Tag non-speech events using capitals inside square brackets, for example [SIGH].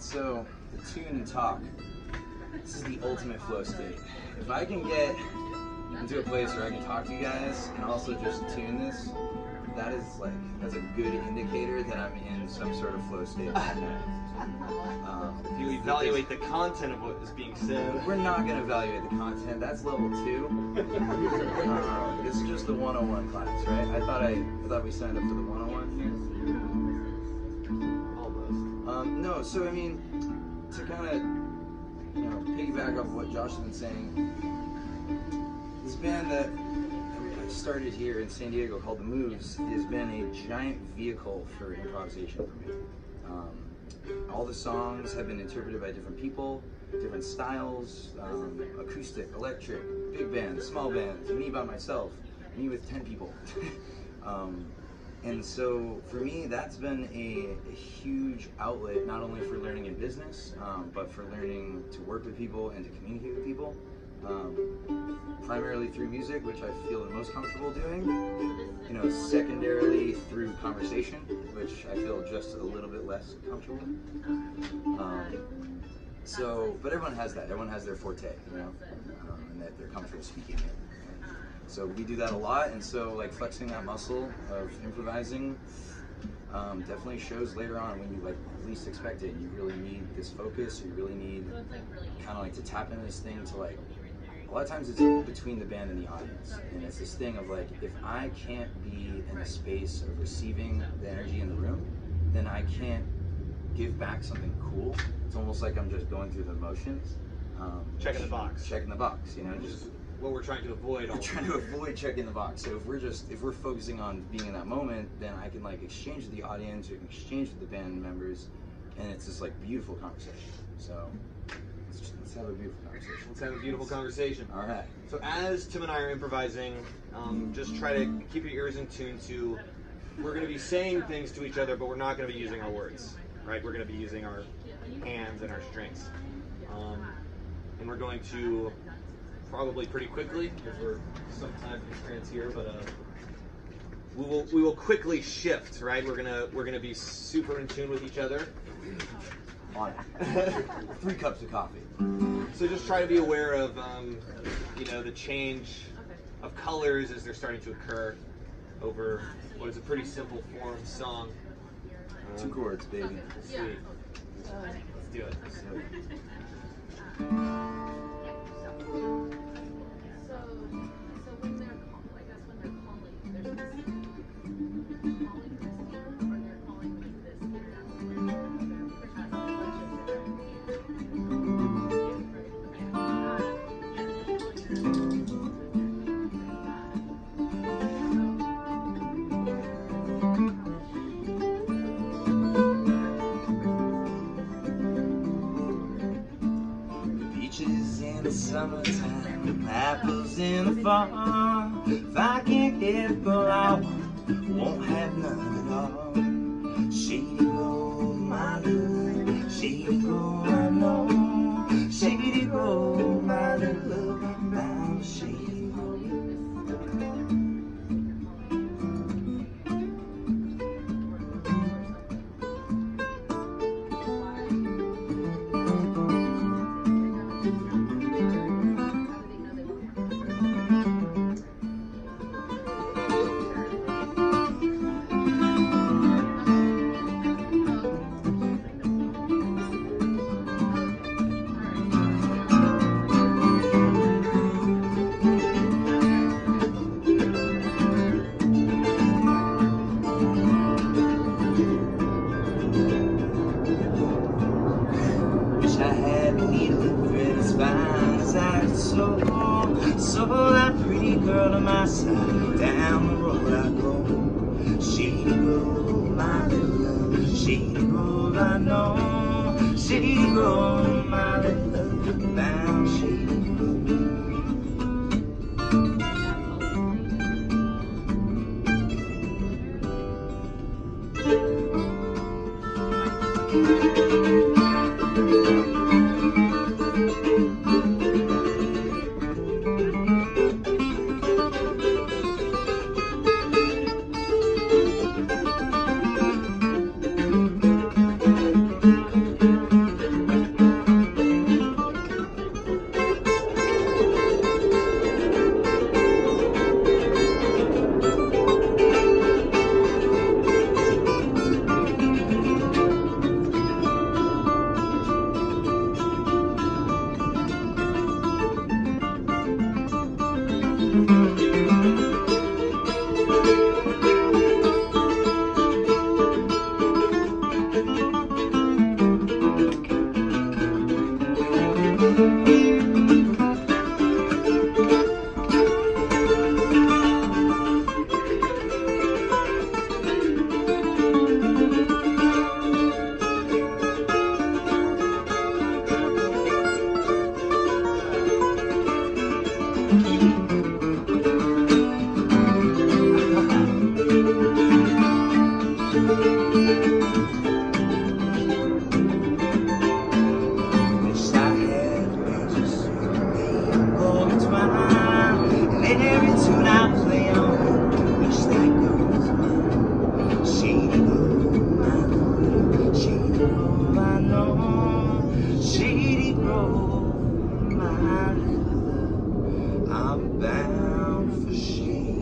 so the tune and talk. This is the ultimate flow state. If I can get into a place where I can talk to you guys and also just tune this, that is like that's a good indicator that I'm in some sort of flow state. Um, If you evaluate the content of what is being said, we're not gonna evaluate the content. That's level two. [LAUGHS] Um, this is just the 101 class, right? I thought I, I thought we signed up for the 101 almost. Um, no, so I mean, to kind of, you know, piggyback off what Josh has been saying, this band that I started here in San Diego called The Moves has been a giant vehicle for improvisation for me. Um, all the songs have been interpreted by different people, different styles, um, acoustic, electric, big bands, small bands, me by myself, me with 10 people. [LAUGHS] um, and so for me, that's been a, a huge outlet, not only for learning in business, um, but for learning to work with people and to communicate with people. Um, primarily through music, which I feel the most comfortable doing. You know, secondarily through conversation, which I feel just a little bit less comfortable. Um, so, but everyone has that. Everyone has their forte, you know, um, and that they're comfortable speaking it. So we do that a lot, and so like flexing that muscle of improvising um, definitely shows later on when you like least expect it. You really need this focus. You really need kind of like to tap into this thing to like. A lot of times it's between the band and the audience, and it's this thing of like if I can't be in a space of receiving the energy in the room, then I can't give back something cool. It's almost like I'm just going through the motions. Um, Checking the box. Checking the box, you know, just is what we're trying to avoid. We're trying to avoid checking the box. So if we're just if we're focusing on being in that moment, then I can like exchange with the audience, or exchange with the band members, and it's this like beautiful conversation. So let's, just, let's have a beautiful conversation. Let's have a beautiful conversation. All right. So as Tim and I are improvising, um, just try to keep your ears in tune to. We're going to be saying things to each other, but we're not going to be using our words, right? We're going to be using our hands and our strings, um, and we're going to probably pretty quickly because we're some time constraints here, but uh, we will we will quickly shift, right? We're gonna we're gonna be super in tune with each other. On it. [LAUGHS] Three cups of coffee. So just try to be aware of, um, you know, the change of colors as they're starting to occur over what is a pretty simple form song. Two Um, chords, baby. Sweet. Let's do it. So, [LAUGHS] summertime, apples in the fall. If I can't get what I want, won't have none at all. Shady road, my love, shady road, I know. Shady road, girl to my side. Down the road I go. Shady road, my little love. Shady road, I know. Shady road, my My eyes, I'm bound for shame.